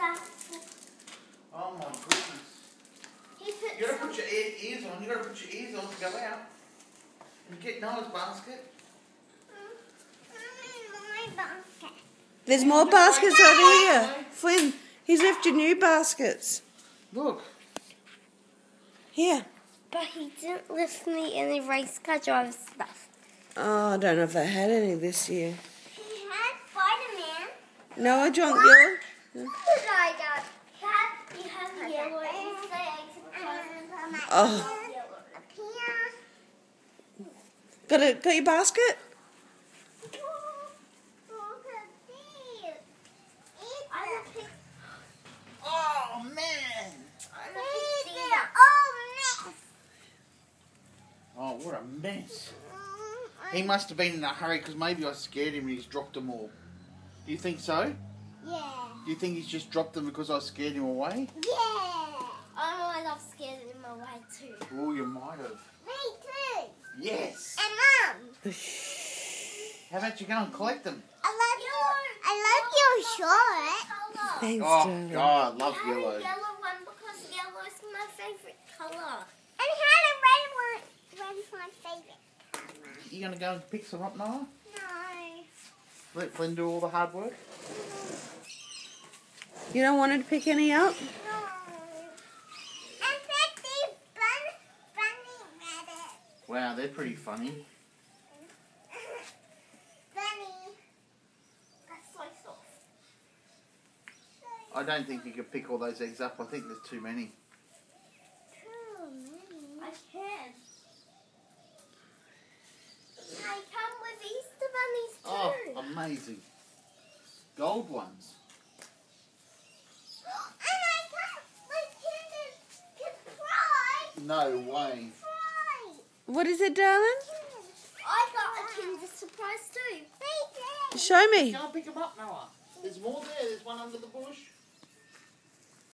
that? Oh my goodness. He put You gotta put your ears on. You gotta put your ears on to go out. And get Noah's basket. my basket. There's more baskets over here. Flynn, he's left you new baskets. Look. Here. But he didn't lift me any race car driver stuff. Oh, I don't know if they had any this year. He had Spider-Man. Noah, do you want your? I got? He had, he had yellow Easter eggs. Oh. Got a got your basket? I will Oh man. Oh, what a mess. He must have been in a hurry because maybe I scared him and he's dropped them all. Do you think so? Yeah. Do you think he's just dropped them because I scared him away? Yeah. Oh, I love scaring him away too. Oh, you might have. Me too. Yes. And mum. How about you go and collect them? I love your. I love your shirt. Thanks, Oh, darling. God, I love I had yellow. a yellow one because yellow is my favorite color. And had a red one. Red's my favorite. You gonna go and pick some up, Noah? No. Let Flynn do all the hard work? You don't want to pick any up? No. And pick the bun, bunny rabbit. Wow, they're pretty funny. bunny. That's so soft. I don't think you could pick all those eggs up. I think there's too many. Too many. I can. I come with Easter bunnies oh, too. Oh, amazing. Gold ones. and I come with Kinder Surprise. No way. What is it, darling? I got a Kinder Surprise too. Too. Show me. Go and pick them up, Noah. There's more there. There's one under the bush.